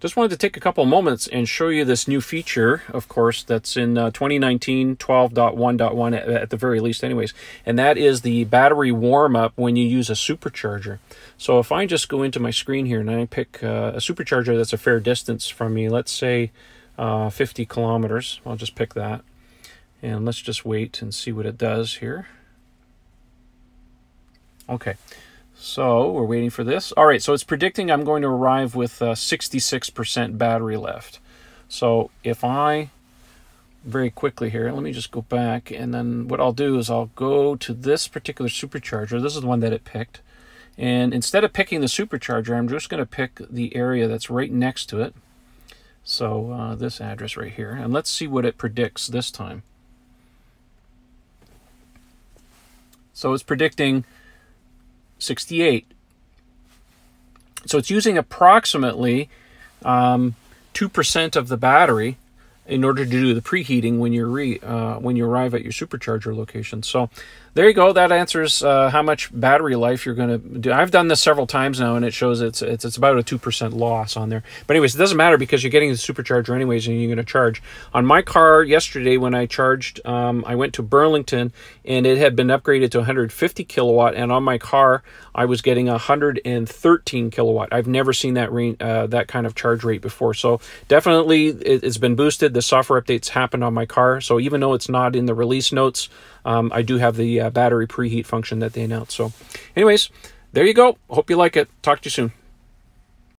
Just wanted to take a couple moments and show you this new feature, of course, that's in uh, 2019 12.1.1 at, at the very least anyways, and that is the battery warm-up when you use a supercharger. So if I just go into my screen here and I pick uh, a supercharger that's a fair distance from me, let's say uh, 50 kilometers, I'll just pick that. And let's just wait and see what it does here. Okay, so we're waiting for this. All right, so it's predicting I'm going to arrive with 66% uh, battery left. So if I, very quickly here, let me just go back and then what I'll do is I'll go to this particular supercharger. This is the one that it picked. And instead of picking the supercharger, I'm just going to pick the area that's right next to it. So uh, this address right here. And let's see what it predicts this time. So it's predicting 68. So it's using approximately 2% um, of the battery in order to do the preheating when re, uh, when you arrive at your supercharger location. So there you go. That answers uh, how much battery life you're going to do. I've done this several times now, and it shows it's it's, it's about a two percent loss on there. But anyways, it doesn't matter because you're getting the supercharger anyways, and you're going to charge. On my car yesterday, when I charged, um, I went to Burlington, and it had been upgraded to 150 kilowatt, and on my car, I was getting 113 kilowatt. I've never seen that range, uh, that kind of charge rate before. So definitely, it, it's been boosted. The software updates happened on my car, so even though it's not in the release notes um, I do have the battery preheat function that they announced. So anyways, there you go. Hope you like it. Talk to you soon.